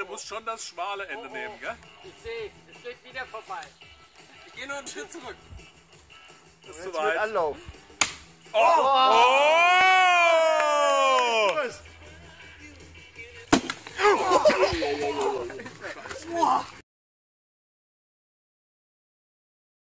Du musst schon das schmale Ende oh, oh. nehmen, gell? Ich sehe es geht wieder vorbei. Ich gehe nur einen Schritt zurück. Das ist zu weit. Anlauf. Oh! oh. oh. oh.